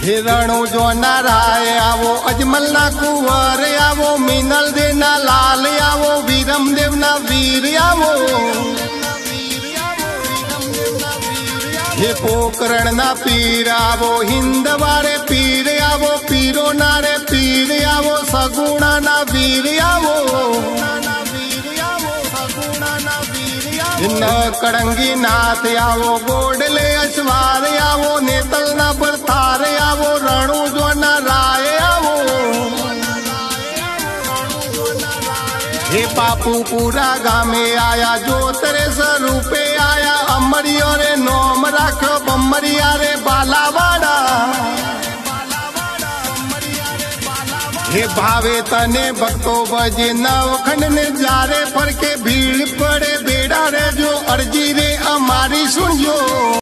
હિરણો જોનાર આય આવો અજમલના કુંવર આવો મિનલ દેના લાલ આવો વિરમ દેવના વીર આવો હે પોકરણના પીર આવો હિંદવારે પીર આવો પીરો નારે પીર આવો સગુણાના વીર આવો ન કડંગી નાથ આવો ગોડલે અશ્વાર હે બાપુપુરા ગામે આયા જોતરે સ્વરૂપે આયા અમરિયો રે નોમ રાખ્યો બમરિયા રે બાલાવાડા હે ભાવે તને ભક્તો ભજે નવખંડ ને જારે ફરકે ભીડ પડે બેડા રે જો અરજી રે અમારી સુણજો